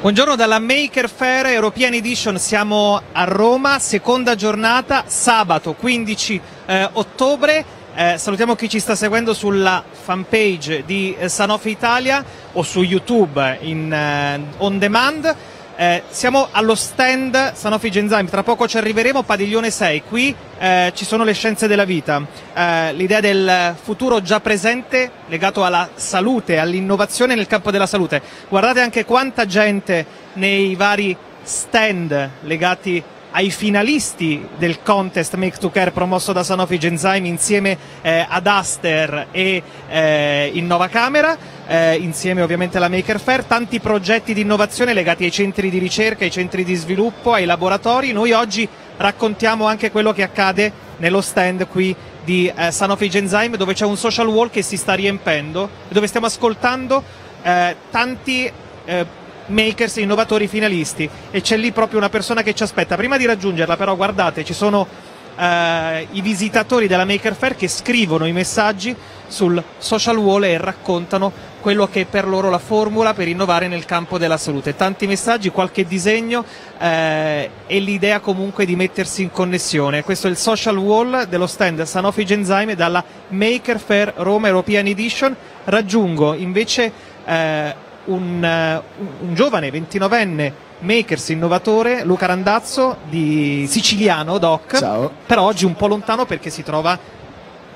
Buongiorno dalla Maker Fair European Edition, siamo a Roma, seconda giornata, sabato 15 eh, ottobre. Eh, salutiamo chi ci sta seguendo sulla fanpage di eh, Sanofi Italia o su YouTube in eh, on demand. Eh, siamo allo stand Sanofi Genzyme, tra poco ci arriveremo, padiglione 6, qui eh, ci sono le scienze della vita, eh, l'idea del futuro già presente legato alla salute, all'innovazione nel campo della salute. Guardate anche quanta gente nei vari stand legati ai finalisti del contest Make to Care promosso da Sanofi Genzyme insieme eh, ad Aster e eh, Innova Camera, eh, insieme ovviamente alla Maker Fair, tanti progetti di innovazione legati ai centri di ricerca, ai centri di sviluppo, ai laboratori. Noi oggi raccontiamo anche quello che accade nello stand qui di eh, Sanofi Genzyme dove c'è un social wall che si sta riempendo dove stiamo ascoltando eh, tanti eh, makers e innovatori finalisti e c'è lì proprio una persona che ci aspetta. Prima di raggiungerla però guardate ci sono eh, i visitatori della Maker Fair che scrivono i messaggi sul social wall e raccontano quello che è per loro la formula per innovare nel campo della salute. Tanti messaggi, qualche disegno eh, e l'idea comunque di mettersi in connessione. Questo è il social wall dello stand Sanofi Genzyme dalla Maker Fair Roma European Edition. Raggiungo invece eh, un, uh, un giovane 29enne makers innovatore, Luca Randazzo, di siciliano, doc, Ciao. però oggi un po' lontano perché si trova,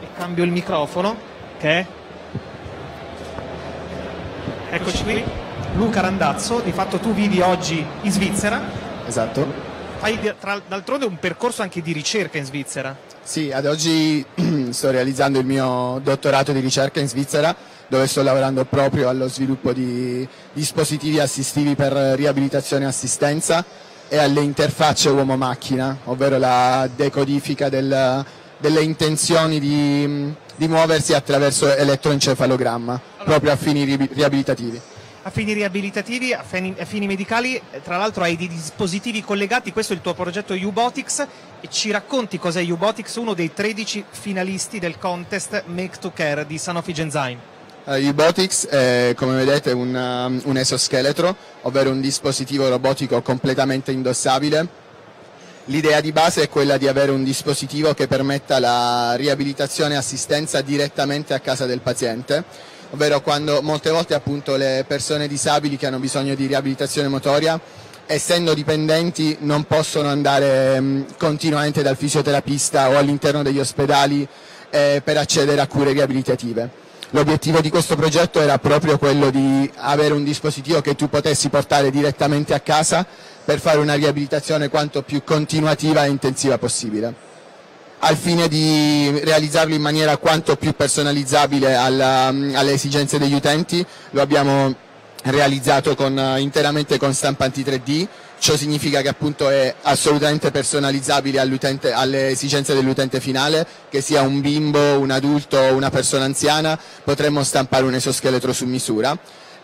e cambio il microfono, che Eccoci qui, Luca Randazzo, di fatto tu vivi oggi in Svizzera, Esatto. fai tra- d'altronde un percorso anche di ricerca in Svizzera. Sì, ad oggi sto realizzando il mio dottorato di ricerca in Svizzera, dove sto lavorando proprio allo sviluppo di dispositivi assistivi per riabilitazione e assistenza e alle interfacce uomo-macchina, ovvero la decodifica del- delle intenzioni di, di muoversi attraverso elettroencefalogramma, proprio a fini ri- riabilitativi. A fini riabilitativi, a fini, a fini medicali, tra l'altro hai dei dispositivi collegati, questo è il tuo progetto Ubotics e ci racconti cos'è Ubotics, uno dei 13 finalisti del contest Make to Care di Sanofi Genzyme. Uh, Ubotics è, come vedete, un, um, un esoscheletro, ovvero un dispositivo robotico completamente indossabile. L'idea di base è quella di avere un dispositivo che permetta la riabilitazione e assistenza direttamente a casa del paziente, ovvero quando molte volte appunto le persone disabili che hanno bisogno di riabilitazione motoria essendo dipendenti non possono andare mh, continuamente dal fisioterapista o all'interno degli ospedali eh, per accedere a cure riabilitative. L'obiettivo di questo progetto era proprio quello di avere un dispositivo che tu potessi portare direttamente a casa per fare una riabilitazione quanto più continuativa e intensiva possibile. Al fine di realizzarlo in maniera quanto più personalizzabile alla- alle esigenze degli utenti, lo abbiamo realizzato con, eh, interamente con stampanti 3D, ciò significa che appunto è assolutamente personalizzabile alle esigenze dell'utente finale, che sia un bimbo, un adulto o una persona anziana, potremmo stampare un esoscheletro su misura.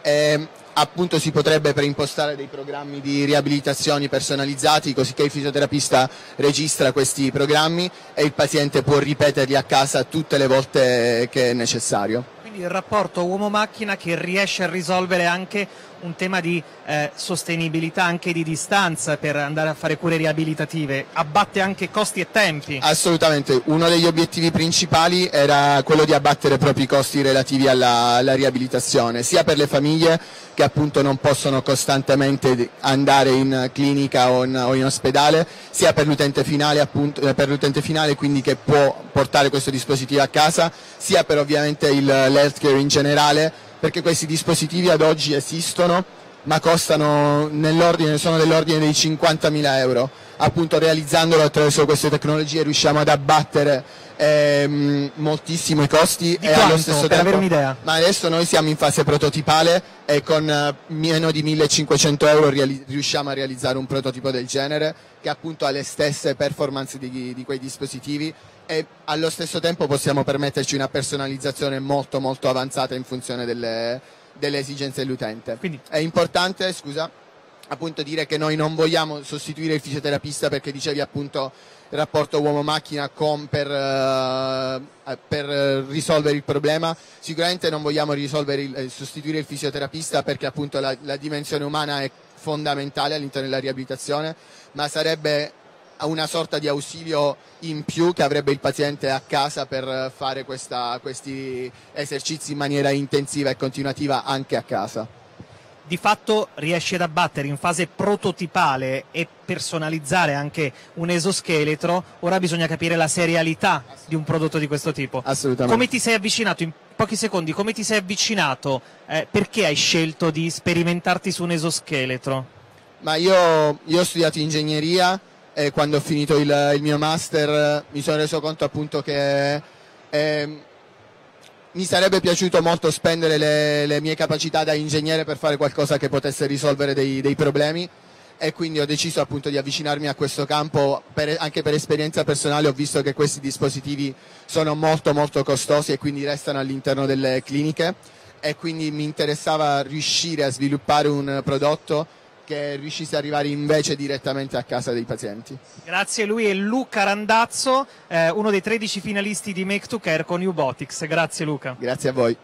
E, appunto si potrebbe preimpostare dei programmi di riabilitazioni personalizzati così che il fisioterapista registra questi programmi e il paziente può ripeterli a casa tutte le volte che è necessario. Quindi il rapporto uomo-macchina che riesce a risolvere anche un tema di eh, sostenibilità, anche di distanza per andare a fare cure riabilitative, abbatte anche costi e tempi. Assolutamente, uno degli obiettivi principali era quello di abbattere proprio i costi relativi alla, alla riabilitazione, sia per le famiglie che appunto non possono costantemente andare in clinica o in, o in ospedale, sia per l'utente finale, eh, finale quindi che può portare questo dispositivo a casa, sia per ovviamente l'healthcare in generale, perché questi dispositivi ad oggi esistono ma costano nell'ordine, sono dell'ordine dei 50.000 euro. Appunto realizzandolo attraverso queste tecnologie riusciamo ad abbattere ehm, moltissimo i costi Di e allo quanto, stesso per tempo ma adesso noi siamo in fase prototipale e con eh, meno di 1500 euro riusciamo a realizzare un prototipo del genere che appunto ha le stesse performance di, di quei dispositivi e allo stesso tempo possiamo permetterci una personalizzazione molto molto avanzata in funzione delle, delle esigenze dell'utente. Quindi- È importante, scusa, appunto dire che noi non vogliamo sostituire il fisioterapista perché dicevi appunto il rapporto uomo-macchina con per, eh, per risolvere il problema. Sicuramente non vogliamo il- eh, sostituire il fisioterapista perché appunto la, la dimensione umana è fondamentale all'interno della riabilitazione, ma sarebbe una sorta di ausilio in più che avrebbe il paziente a casa per fare questa, questi esercizi in maniera intensiva e continuativa anche a casa di fatto riesci ad abbattere in fase prototipale e personalizzare anche un esoscheletro, ora bisogna capire la serialità di un prodotto di questo tipo. Assolutamente. Come ti sei avvicinato in pochi secondi, come ti sei avvicinato? Eh, perché hai scelto di sperimentarti su un esoscheletro? Ma io, io ho studiato ingegneria e quando ho finito il, il mio master mi sono reso conto appunto che eh, mi sarebbe piaciuto molto spendere le, le, mie capacità da ingegnere per fare qualcosa che potesse risolvere dei, dei problemi e quindi ho deciso appunto di avvicinarmi a questo campo. Per, anche per esperienza personale ho visto che questi dispositivi sono molto molto costosi e quindi restano all'interno delle cliniche e quindi mi interessava riuscire a sviluppare un prodotto che riuscisse ad arrivare invece direttamente a casa dei pazienti. Grazie, lui è Luca Randazzo, eh, uno dei 13 finalisti di Make to Care con Ubotics. Grazie Luca. Grazie a voi.